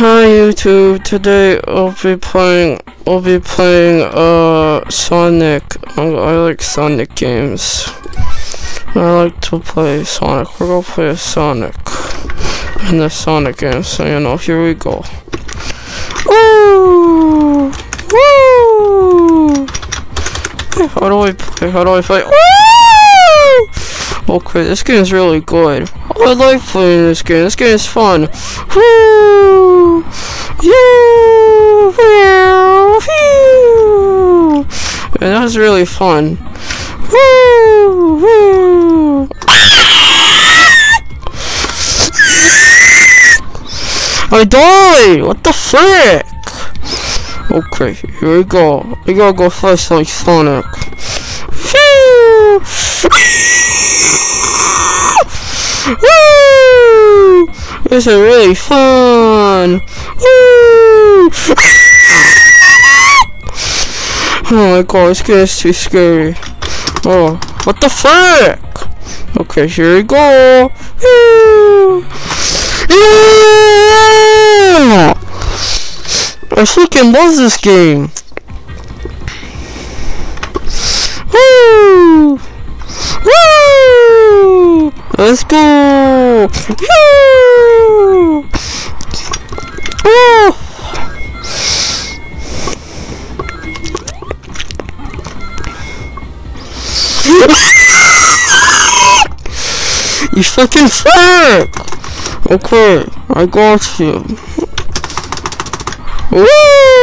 Hi YouTube, today I'll be playing, I'll be playing, uh, Sonic. I, like Sonic games. I like to play Sonic. We're gonna play Sonic in the Sonic game, so you know, here we go. Woo! Woo! How do I play? How do I play? Okay, this game is really good. I like playing this game. This game is fun. Woo! Yeah! And that was really fun. Woo! Woo! I died! What the frick? Okay, here we go. We gotta go first like Sonic. Woo! This is really fun. Woo! oh my god, this game is too scary. Oh, what the fuck? Okay, here we go. Woo! Yeah! I freaking love this game. Let's go! Woo! You fucking fuck! Okay, I got you. Woo!